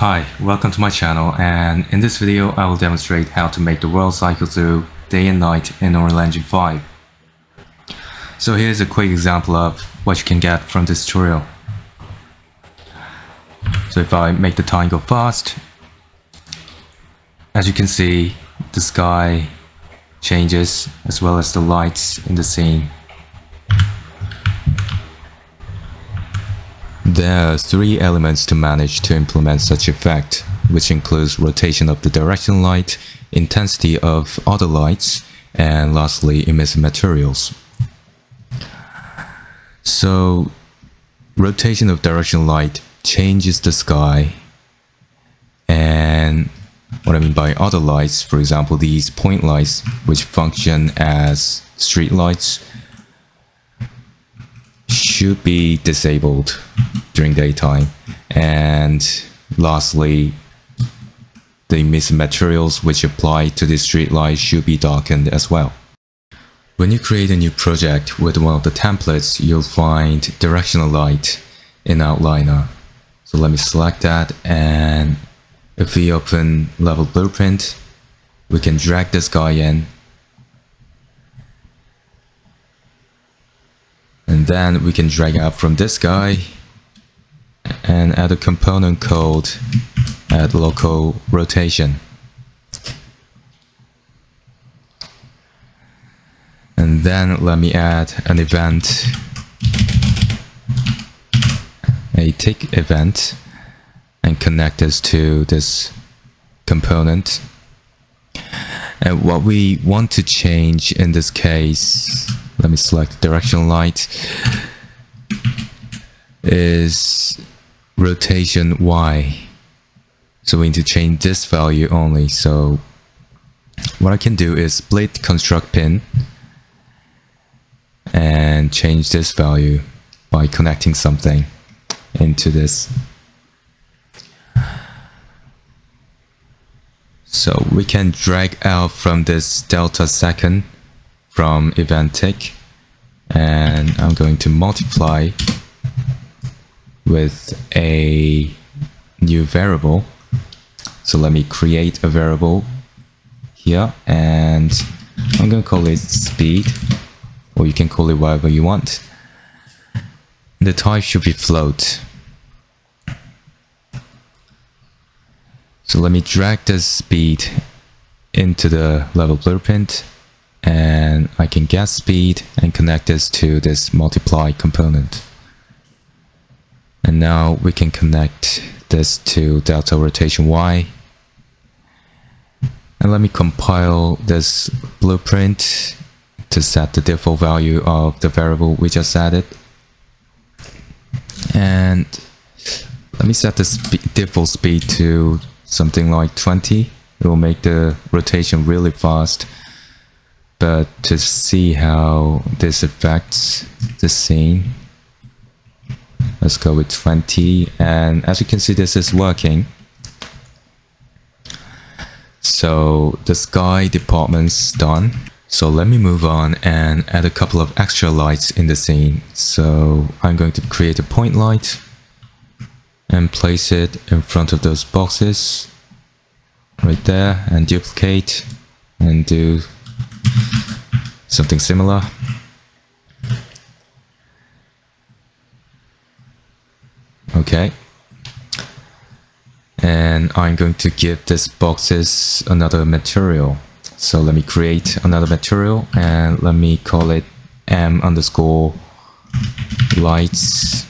Hi, welcome to my channel and in this video I will demonstrate how to make the world cycle through day and night in Unreal Engine 5. So here's a quick example of what you can get from this tutorial. So if I make the time go fast, as you can see the sky changes as well as the lights in the scene. There are three elements to manage to implement such effect, which includes rotation of the direction light, intensity of other lights, and lastly emissive materials. So, rotation of direction light changes the sky, and what I mean by other lights, for example, these point lights, which function as street lights, should be disabled during daytime. And lastly, the emissive materials which apply to the street light should be darkened as well. When you create a new project with one of the templates, you'll find directional light in Outliner. So let me select that and if we open level blueprint, we can drag this guy in and then we can drag out from this guy and add a component called uh, add local rotation. And then let me add an event a tick event and connect this to this component. And what we want to change in this case let me select direction light. Is rotation Y. So we need to change this value only. So what I can do is split construct pin and change this value by connecting something into this. So we can drag out from this delta second from event tick and I'm going to multiply with a new variable. So let me create a variable here and I'm going to call it speed or you can call it whatever you want. The type should be float. So let me drag the speed into the level blueprint and I can get speed and connect this to this multiply component. And now we can connect this to delta rotation Y. And let me compile this blueprint to set the default value of the variable we just added. And let me set the spe default speed to something like 20. It will make the rotation really fast but to see how this affects the scene. Let's go with 20 and as you can see this is working. So the sky department's done. So let me move on and add a couple of extra lights in the scene. So I'm going to create a point light and place it in front of those boxes right there and duplicate and do something similar. Okay. And I'm going to give this boxes another material. So let me create another material and let me call it m underscore lights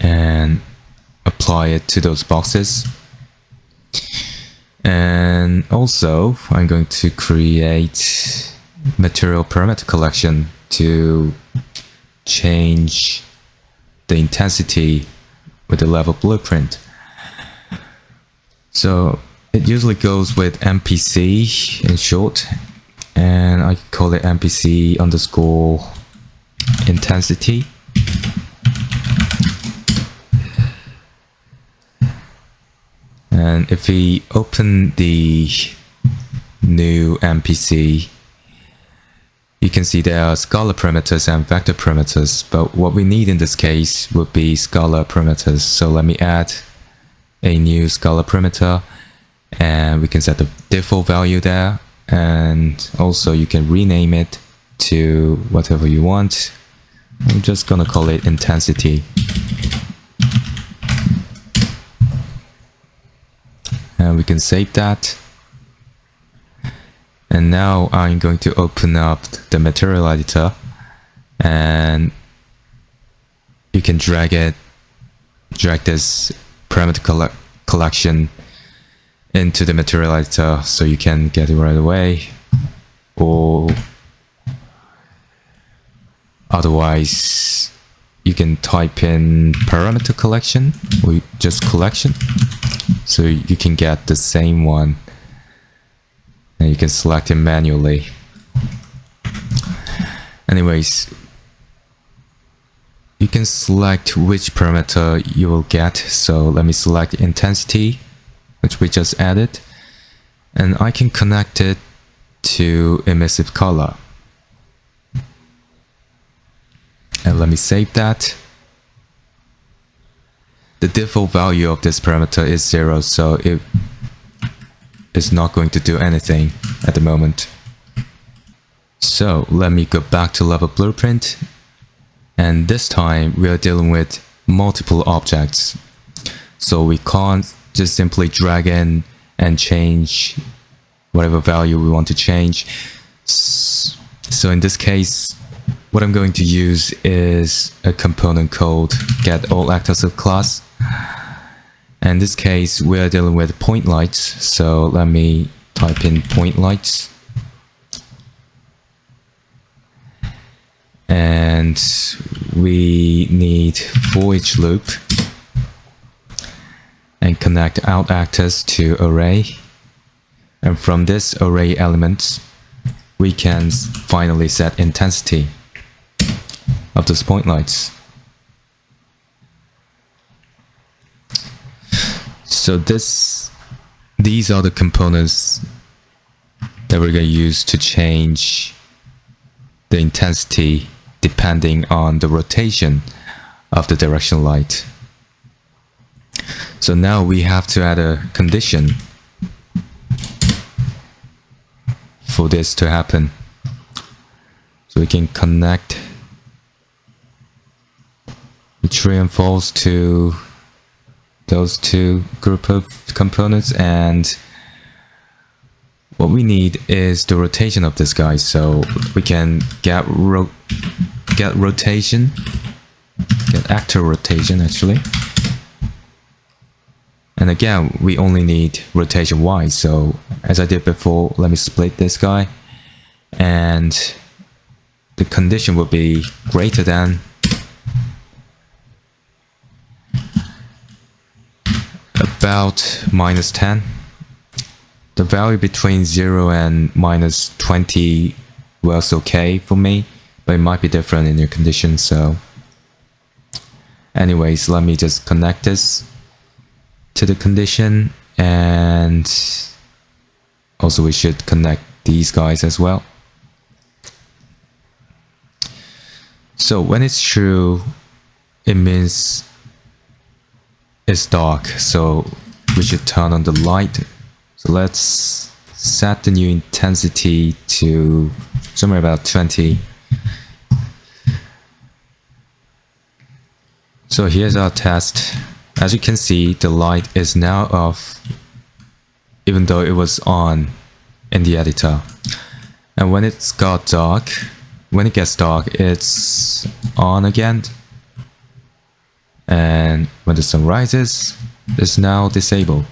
and apply it to those boxes. And also, I'm going to create material parameter collection to change the intensity with the level blueprint. So it usually goes with MPC in short, and I call it MPC underscore intensity. And if we open the new MPC, you can see there are scalar parameters and vector parameters, but what we need in this case would be scalar parameters. So let me add a new scalar parameter and we can set the default value there and also you can rename it to whatever you want. I'm just gonna call it intensity. And we can save that. And now I'm going to open up the material editor and you can drag it, drag this parameter coll collection into the material editor so you can get it right away or otherwise you can type in parameter collection or just collection so you can get the same one. And you can select it manually. Anyways you can select which parameter you will get. So let me select intensity which we just added. And I can connect it to emissive color. And let me save that the default value of this parameter is zero so it is not going to do anything at the moment. So let me go back to level blueprint and this time we are dealing with multiple objects. So we can't just simply drag in and change whatever value we want to change. So in this case what I'm going to use is a component called get all actors of class in this case we are dealing with point lights so let me type in point lights. And we need for each loop and connect out actors to array. And from this array elements we can finally set intensity of those point lights so this these are the components that we're going to use to change the intensity depending on the rotation of the direction light. So now we have to add a condition for this to happen. So we can connect the true and false to those two group of components and what we need is the rotation of this guy so we can get ro get rotation get actor rotation actually. And again we only need rotation y so as I did before let me split this guy and the condition will be greater than about minus 10 the value between 0 and minus 20 was okay for me, but it might be different in your condition, so... Anyways, let me just connect this to the condition, and also we should connect these guys as well. So when it's true, it means it's dark, so we should turn on the light so let's set the new intensity to somewhere about 20. So here's our test. As you can see, the light is now off, even though it was on in the editor. And when it's got dark, when it gets dark, it's on again. And when the sun rises, it's now disabled.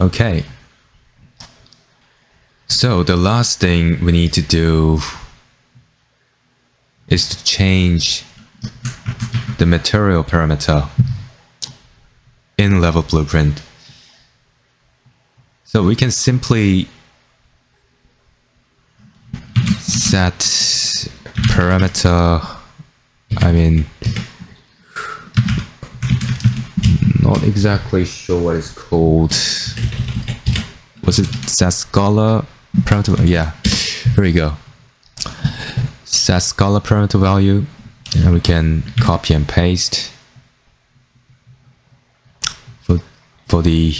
Okay. So the last thing we need to do is to change the material parameter in level blueprint. So we can simply set parameter, I mean, not exactly sure what it's called was it set scalar parameter? Yeah, here we go. set scalar parameter value, and we can copy and paste. for the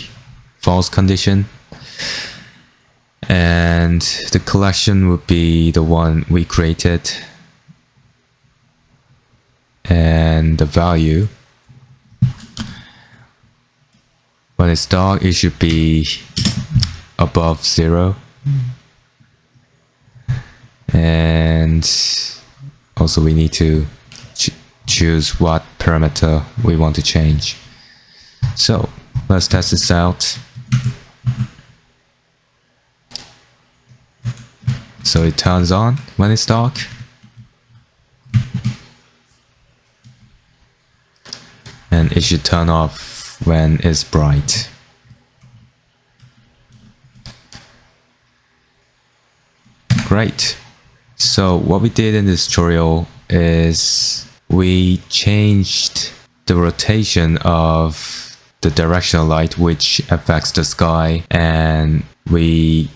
false condition and the collection would be the one we created and the value. When it's dark it should be above zero. And also we need to ch choose what parameter we want to change. So let's test this out. So it turns on when it's dark and it should turn off when it's bright. Great. So what we did in this tutorial is we changed the rotation of the directional light which affects the sky and we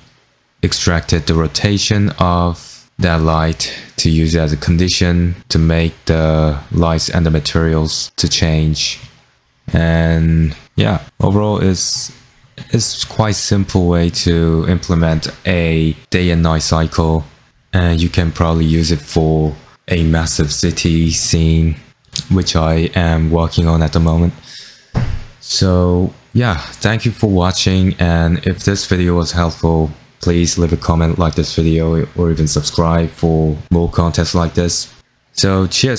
extracted the rotation of that light to use as a condition to make the lights and the materials to change and yeah overall it's it's quite simple way to implement a day and night cycle. And you can probably use it for a massive city scene which I am working on at the moment. So yeah thank you for watching. And if this video was helpful please leave a comment like this video or even subscribe for more contests like this. So cheers